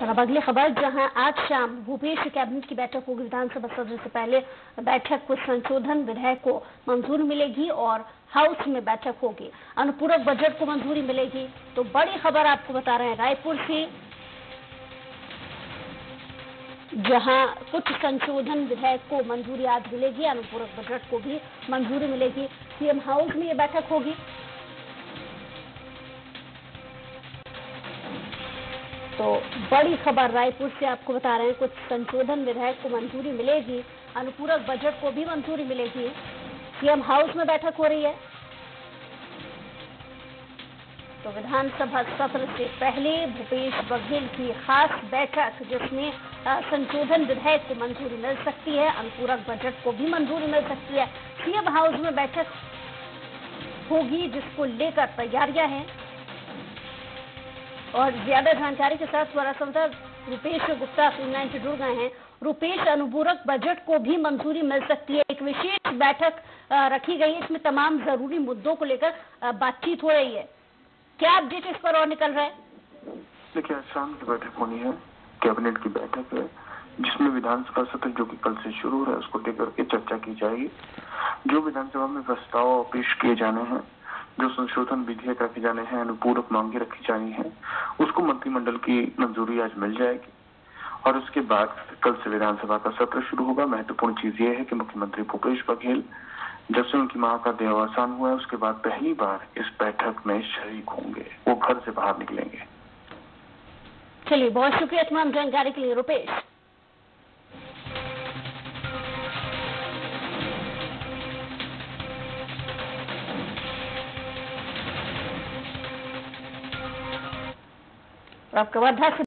अब अगली खबर, जहाँ आज शाम भूपेश कैबिनेट की बैठक होगी। विधानसभा सत्र से पहले बैठक कुछ संशोधन विधेयक को मंजूरी मिलेगी और हाउस में बैठक होगी। अनुपूरक बजट को मंजूरी मिलेगी। तो बड़ी खबर आपको बता रहे हैं, रायपुर से, जहाँ कुछ संशोधन विधेयक को मंजूरी आज मिलेगी। अनुपूरक बजट को भी मंजूरी मिलेगी। सीएम हाउस में ये बैठक होगी। तो बड़ी खबर रायपुर से आपको बता रहे हैं, कुछ संशोधन विधेयक को मंजूरी मिलेगी, अनुपूरक बजट को भी मंजूरी मिलेगी। सीएम हाउस में बैठक हो रही है। तो विधानसभा सत्र से पहले भूपेश बघेल की खास बैठक, जिसमें संशोधन विधेयक को मंजूरी मिल सकती है, अनुपूरक बजट को भी मंजूरी मिल सकती है। सीएम हाउस में बैठक होगी, जिसको लेकर तैयारियाँ हैं। और ज़्यादा जानकारी के साथ संवाददाता रुपेश गुप्ता लाइन से जुड़ गए हैं। रुपेश अनुपूरक बजट को भी मंजूरी मिल सकती है। एक विशेष बैठक रखी गई है। इसमें तमाम ज़रूरी मुद्दों को लेकर बातचीत हो रही है। क्या अपडेट इस पर और निकल रहा है? देखिए, शाम की बैठक होनी है। कैबिनेट की बैठक है, जिसमें विधानसभा सत्र जो कि कल से शुरू हो रहा है, उसको लेकर के चर्चा की जाएगी। जो विधानसभा में प्रस्ताव पेश किए जाने हैं जो संशोधन विधेयक रखे जाने हैं, अनुपूरक मांगे रखी जानी है, उसको मंत्रिमंडल की मंजूरी आज मिल जाएगी। और उसके बाद कल से विधानसभा का सत्र शुरू होगा। महत्वपूर्ण चीज़ ये है कि मुख्यमंत्री भूपेश बघेल, जब से उनकी माँ का देहावसान हुआ है, उसके बाद पहली बार इस बैठक में शरीक होंगे। वो घर से बाहर निकलेंगे। चलिए, बहुत शुक्रिया तमाम जानकारी के लिए, रुपेश। आपका वर्धा से